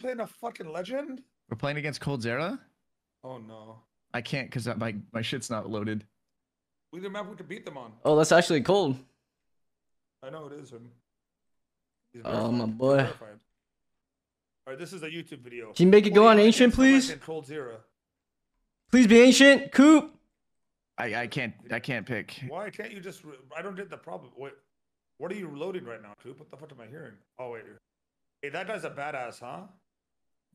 playing a fucking legend? We're playing against Coldzera. Oh no. I can't because my my shit's not loaded. We didn't have we to beat them on. Oh, that's actually cold. I know it is him. Oh, my boy. All right, this is a YouTube video. Can you make it go on ancient, please? Coldzera. Please be ancient, Coop. I I can't I can't pick. Why can't you just? I don't get the problem. Wait, what are you loading right now, Coop? What the fuck am I hearing? Oh wait. Hey, that guy's a badass, huh?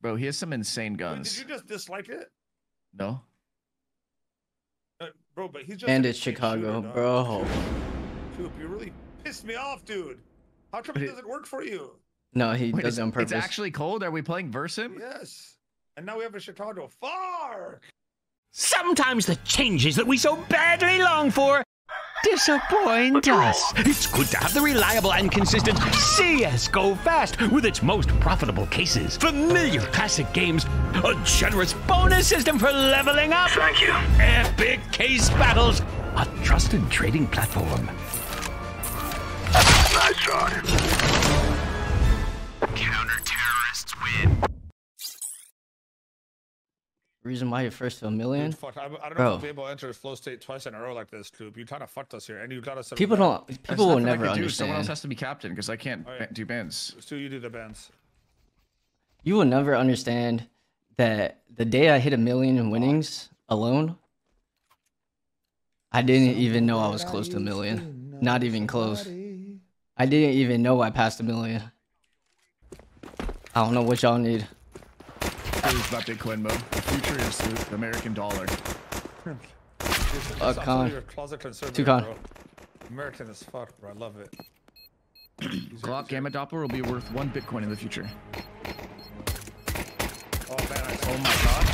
Bro, he has some insane Wait, guns. did you just dislike it, No. uh, bro? But he's just. And it's Chicago, shooter, bro. Coop, you really pissed me off, dude. How come But it it- doesn't work for you? No, he Wait, does it's, it on it's actually cold. Are we playing verse him? Yes. And now we have a Chicago. Fuck. Sometimes the changes that we so badly long for disappoint us. It's good to have the reliable and consistent CS Go Fast with its most profitable cases, familiar classic games, a generous bonus system for leveling up. Thank you. Epic case battles, a trusted trading platform. Nice try. Counter terrorists win. Reason why you're first to a million. Dude, fuck, I, I don't know Bro. if I'll be able to enter flow state twice in a row like this, Coop. You kind of fucked us here, and you got us. People don't. There's People will never can do. Someone else has to be captain because I can't Alright. ba- do bans. Stu, you do the bands. You will never understand that the day I hit a million in winnings alone, I didn't even know I was close to a million. Not even close. I didn't even know I passed a million. I don't know what y'all need. It's about Bitcoin mode. The future is the American dollar. Fuck, Con. You're a closet conservative, Two Con. bro. American as fuck, bro. I love it. Glock Gamma Doppler will be worth one Bitcoin in the future. Oh man, I Oh my god.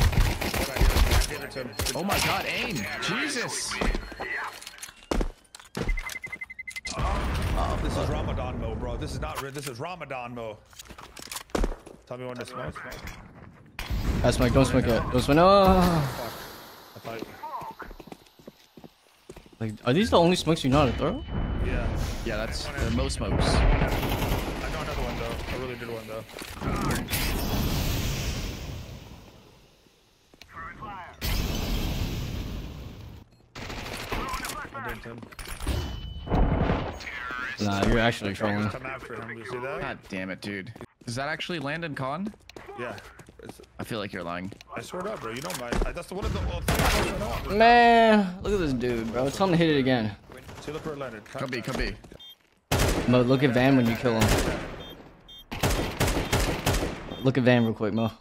I gave it to him. Oh my god, aim! Jesus! Oh, This is Ramadan mo, bro. This is not. re- This is Ramadan mo. Tell me when to smoke. That's my don't smoke it. Don't smoke. No. I. Like, are these the only smokes you know how to throw? Yeah. Yeah, that's the most smokes. I know another one though. A really good one though. I. Nah, you're actually trolling. Come after him. You see that? God damn it, dude. Does that actually land in con? Yeah. It's, I feel like you're lying. I swear to God, bro. You know my. I- That's the one of the. Well, things I know, bro. Man, look at this dude, bro. Tell him to hit it again. See, look where it landed. Could be, could be. Mo, look at Van when you kill him. Look at Van real quick, Mo.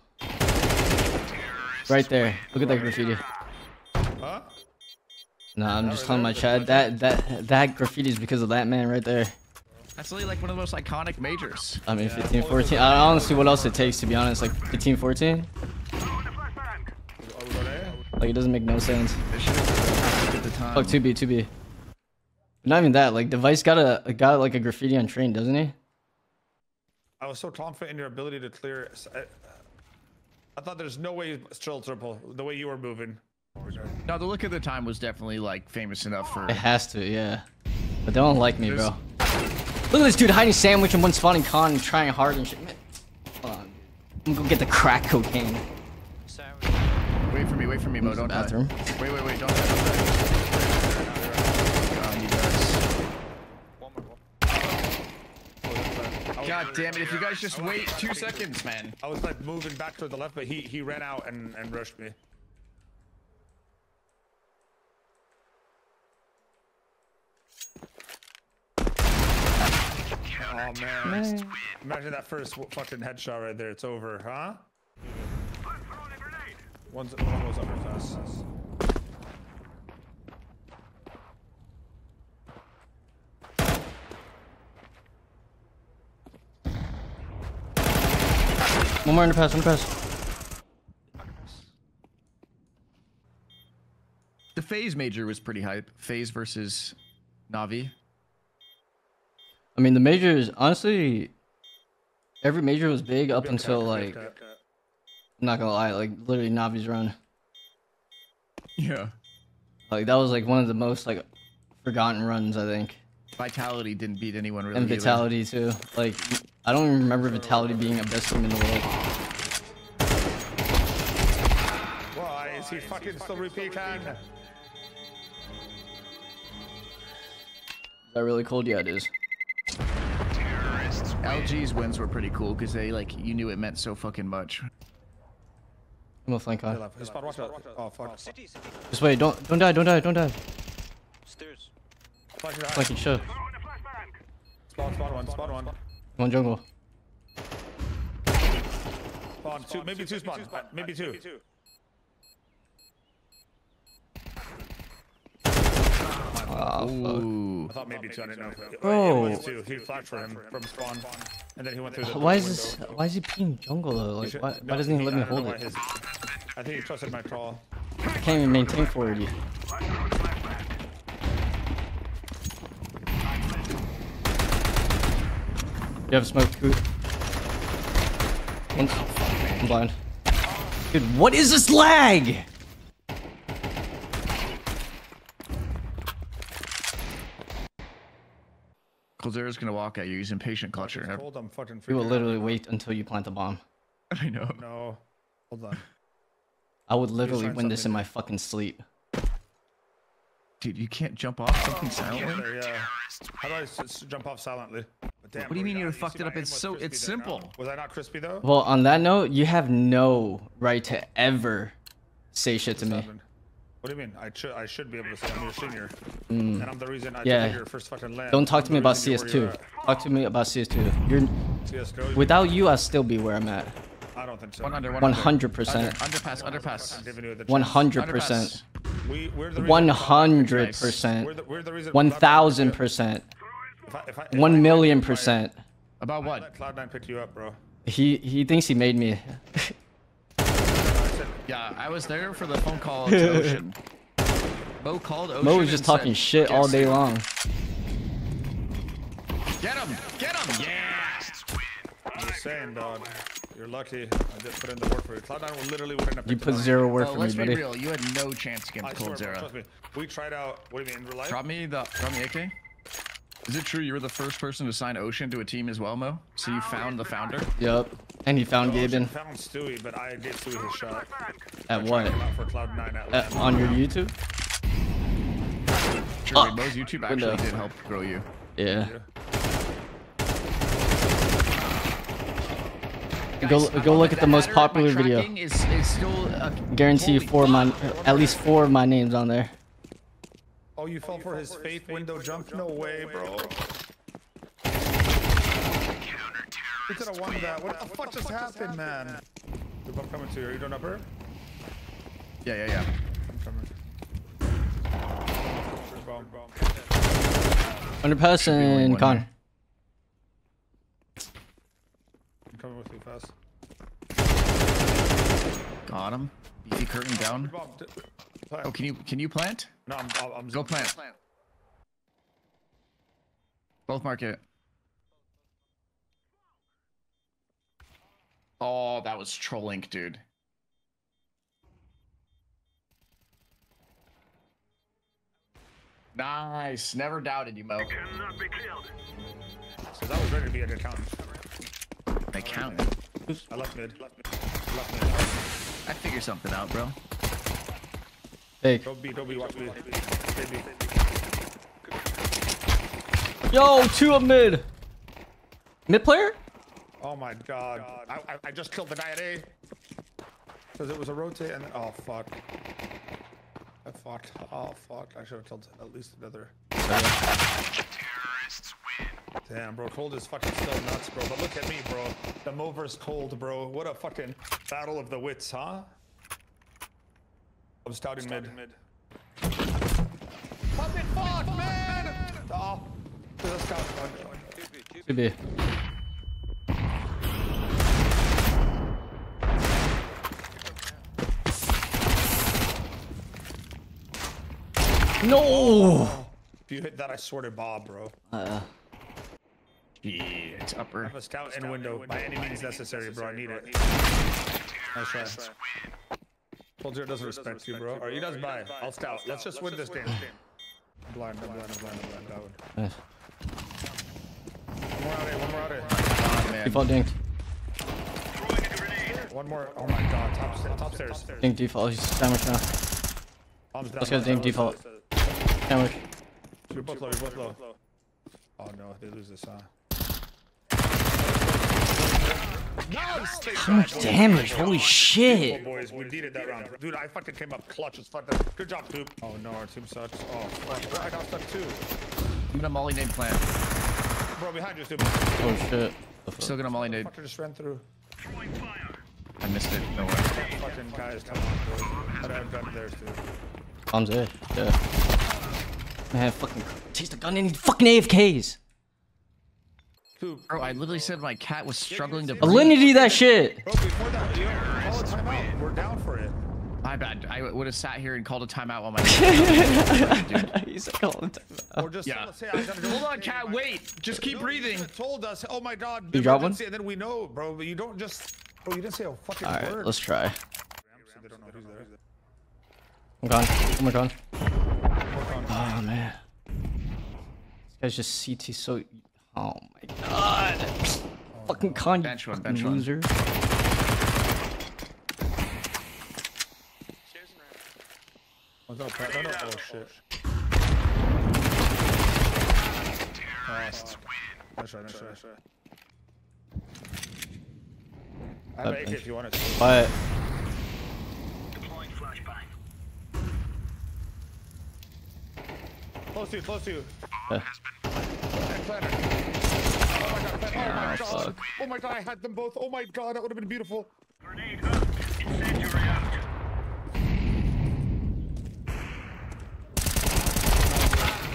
Right there. Look at that graffiti. Huh? Nah, I'm just telling my chat that that that graffiti is because of that man right there. That's really like one of the most iconic majors. I mean, 15, 14. I honestly, what else it takes to be honest? Like 15, 14. Are we going A? Like it doesn't make no sense. They should have at the time. Fuck 2B, 2B. Not even that. Like Device got a got like a graffiti on train, doesn't he? I was so confident in your ability to clear. I thought there's no way still triple the way you were moving. No, the look at the time was definitely like famous enough for. It has to, yeah. But they don't like me, bro. Look at this dude hiding sandwich and one spawning con and trying hard and shit. Man, hold on. I'm gonna go get the crack cocaine. Wait for me, wait for me, Mo. Don't die. bathroom. Wait, wait, wait. Don't die. Don't die. God. God damn it! If you guys just wait two seconds, man. I was like moving back to the left, but he he ran out and and rushed me. Oh man. Imagine that first fucking headshot right there. It's over, huh? One's, one was under fast. One more underpass, underpass. The FaZe major was pretty hype. FaZe versus Navi. I mean, the majors, honestly, every major was big up until, like, I'm not gonna lie, like, literally Navi's run. Yeah. Like, that was, like, one of the most, like, forgotten runs, I think. Vitality didn't beat anyone really. And Vitality, either. too. Like, I don't even remember Vitality being a best team in the world. Why is he fucking still repeating? Is that really cold? Yeah, it is. LG's wins were pretty cool because they like you knew it meant so fucking much. I'm gonna flank He on. left. He spawned. Watch out. Oh fuck. City, city. Just wait. Don't don't die. Don't die. Don't die. Stairs. Flash behind. Flanking show. Spawn. Spawn one. Spawn one. One jungle. Spawn two. Maybe two spawn. Maybe two. Oh. Ooh. I thought maybe two. I didn't know. Bro. It oh. was two. He flashed for him from spawn, and then he went through the. Why is window. this? Why is he peeing jungle though? Like, should- why, no, why doesn't he let me hold it? his- I think he trusted my crawl. I can't even maintain 480. You have smoke. Coot. One- I'm blind. Dude, what is this lag? Coldzera's gonna walk at you. He's impatient clutcher. Hold on, fucking. We will freaking out. literally wait until you plant the bomb. I know. No. Hold on. I would literally win this in my fucking sleep. Dude, you can't jump off something silently. There, yeah. How do I s- s- jump off silently? But damn, What do you mean you got- fucked it up? It's so- it's there, no? simple. Was I not crispy though? Well, on that note, you have no right to ever say shit to me. Seven. What do you mean? I should I should be able to say I'm your senior, and I'm the reason I Mm. Yeah. your first fucking land. Don't talk I'm to me about reason you're where you're CS2. Talk to me about CS2. You're at. CS:GO. without you, I'll still be where I'm at. I don't think so. One under, one One under. hundred percent. Underpass, underpass. giving you the One chance. hundred percent. Underpass. We, we're the reason One Cloud9 hundred We're percent. the, we're the reason. One Cloud9 thousand picked you up. percent. If I- if I- if I- One million percent. About what? Cloud9 picked you up, bro. He he thinks he made me. I Yeah, I was there for the phone call to Ocean. Mo called Ocean. Mo was just talking said, shit all day long. Get him! Get him! Yeah! I'm just saying, dog. You're lucky. I just put in the work for you. Cloud9 will literally wouldn't have You put him zero work Oh, for me, let's be buddy. real. You had no chance against swear, Coldzera. trust me. We tried out. What do you mean in real life? Drop me the drop me AK. Is it true you were the first person to sign Ocean to a team as well, Mo? So you found the founder? Yep. And you found Ocean Gaben found Stewie, but I gave Stewie his shot. at what? For Cloud9 at At, on your YouTube? True, Oh, Mo's YouTube actually window. did help grow you. Yeah. Yeah. Go go look at the most popular video. Is, is still, uh, Guarantee you four of my at least four of my names on there. Oh, you oh, fell for his faith window jump? No way, bro. We could have won that. What the fuck just happened, man? Dude, I'm coming to you. Are you doing upper? Yeah, yeah, yeah. I'm coming. Bomb, bomb. Underpass and one con. there. I'm coming with you fast. Got him. Easy curtain down. Bomb. d- plant. Oh, can you can you plant? No, I'm, I'm, I'm Go plant. Both market. Oh, that was trolling, dude. Nice. Never doubted you, Mo. Because I was ready to be an accountant. I count. I left mid. Left mid. Left mid. I figure something out, bro. Fake. Don't be, don't be, watch me. Yo, two of mid. Mid player? Oh my god. I, I, I just killed the guy at A. Because it was a rotate and oh fuck. Oh, I fucked. Oh fuck. I should have killed at least another. Damn, bro. Cold is fucking still nuts, bro. But look at me, bro. The Mover's cold, bro. What a fucking battle of the wits, huh? I'm scouting mid. mid. Fucking fuck, man! Oh, there's a scout. Should be. No. If you hit that, I swear to Bob, bro. Uh, Yeah, it's upper. have a scout and window by any means necessary, bro. I need it. Nice try. Coldzera doesn't respect you, bro. Or he does buy. I'll scout. Let's just win this game. I'm blind, I'm blind, I'm blind, I'm blind. That one. One more out here, one more out here. Oh, man. default dinked. One One more. Oh my god. Top, sta- top stairs. Dink default. He's sandwich now. Let's go dink default. Sandwich. You're both low. You're both low. Oh no, they lose this, huh? Nice! How much damage? Holy Oh, shit. boys, we needed that round. Dude, I fucking came up clutch as fuck. Good job, Toop. Oh no, our team sucks. Oh fuck. I got stuck too. I'm gonna molly nade plant. Bro, behind you, Toop. Oh shit. The fuck? Still gonna molly nade. Fucker just ran through. I missed it. No way. Fucking guys, come on, bro. I'd have theirs too. Bombs there. Yeah. Man, fucking taste the gun and fucking AFKs. Toop. Bro, I literally said my cat was struggling to. breathe. Alinity that shit. Bro, before that, you call a timeout. We're down for it. My bad. I would have sat here and called a timeout while my. He's like all the. Or just Yeah. tell us, hey, I gotta go Hold on, cat. Wait. Just keep No, breathing. Told us, oh my god, You drop one? emergency, and then we know, bro. But you don't just, bro. You didn't say a fucking Alright, word. let's try. I'm don't know who's there. I'm gone. Oh my god. Work on- Oh man. This guy's just CT so. Oh my god. Fucking con. you Bench one, fucking bench one. loser. Oh, no, Pat, no, no. Oh shit. Oh, nice try, nice try, nice try. I have That an AK bench. if you want it. But Close to you, close to you. uh, And. Oh my god, planner. Oh my god. Oh my god, I had them both. Oh my god, that would have been beautiful.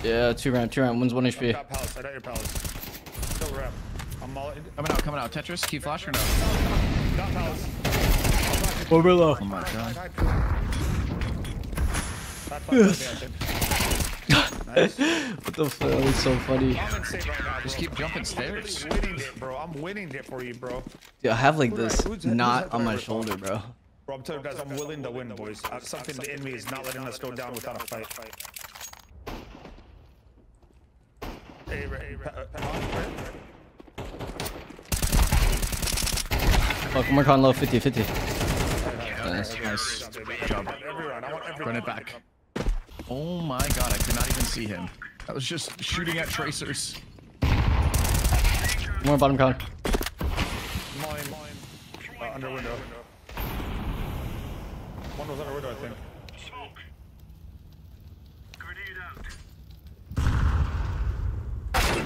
yeah, two round, two round. One's one HP. I Got palace, I got your palace. Still rep. I'm all in. Coming out. Coming out. Tetris. Keep flash or no? Got palace. Over low. Oh my god. That's fine, yeah, I think. Nice. What the fuck? That was so funny. I'm insane right now, Just keep jumping I'm stairs. winning it, bro. I'm winning it for you, bro. Dude, I have like this that- who's that- who's knot on my shoulder, bro. Bro, I'm telling you guys, I'm willing to win, boys. Uh, something in me is not letting us go down without a fight. Hey, Ray, hey, Ray, uh, Ray. Fuck, I'm on low 50 50. Nice. Nice. Good job. I want every Run round. it back. Oh my god. I could not even see him. I was just shooting at tracers. More bottom con. Mine, mine. Uh, under window. One was under window, I think.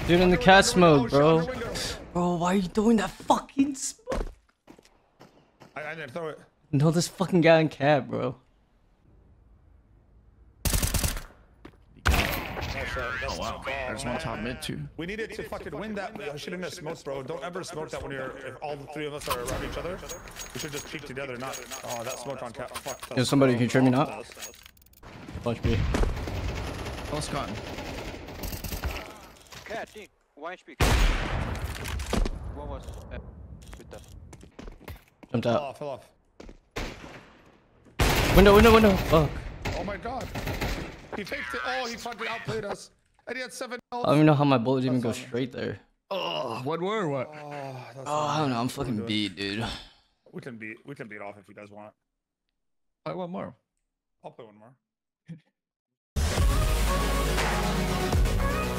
Dude, in the cast mode, bro. Bro, why are you doing that fucking smoke? I, I didn't throw it. No, this fucking guy in cat, bro. Nice shot. That's Oh wow. There's one top mid too. We needed to fucking win that. I shouldn't have smoked, bro. Don't ever smoke that when you're if all the three of us are around each other. We should just peek together, not. Oh, that smoke on cap. Fuck. Yo, somebody, can you turn me now? Watch me. Close cotton. Cat, Nick, one HP. One was uh, with that. Jumped Fell out. off, fell off. Window, window, window. Fuck. Oh my god. He faked it. Oh, he fucking outplayed us. And he had seven I don't even know how my bullet didn't even go straight there. Oh, what were what? Oh, Oh, I don't know. I'm fucking beat, dude. We can beat. We can beat off if you guys want. I want more. I'll play one more.